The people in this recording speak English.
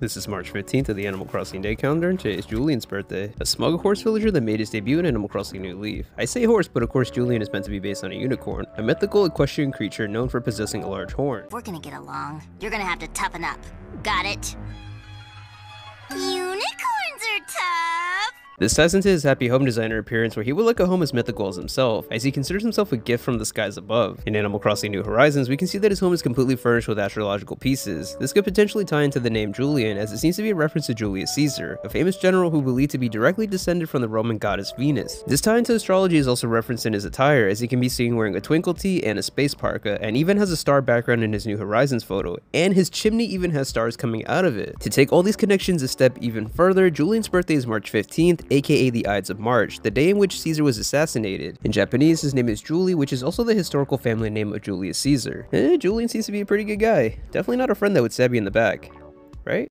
This is March 15th of the Animal Crossing Day calendar, and today is Julian's birthday. A smug horse villager that made his debut in Animal Crossing New Leaf. I say horse, but of course Julian is meant to be based on a unicorn, a mythical equestrian creature known for possessing a large horn. We're gonna get along. You're gonna have to toughen up. Got it? Tough! This ties into his happy home designer appearance where he would like a home as mythical as himself, as he considers himself a gift from the skies above. In Animal Crossing New Horizons, we can see that his home is completely furnished with astrological pieces. This could potentially tie into the name Julian, as it seems to be a reference to Julius Caesar, a famous general who believed to be directly descended from the Roman goddess Venus. This tie into astrology is also referenced in his attire, as he can be seen wearing a twinkle tee and a space parka, and even has a star background in his New Horizons photo, and his chimney even has stars coming out of it. To take all these connections a step even further, Julian's birthday is March 15th, aka the Ides of March, the day in which Caesar was assassinated. In Japanese, his name is Julie, which is also the historical family name of Julius Caesar. Eh, Julian seems to be a pretty good guy. Definitely not a friend that would stab you in the back. Right?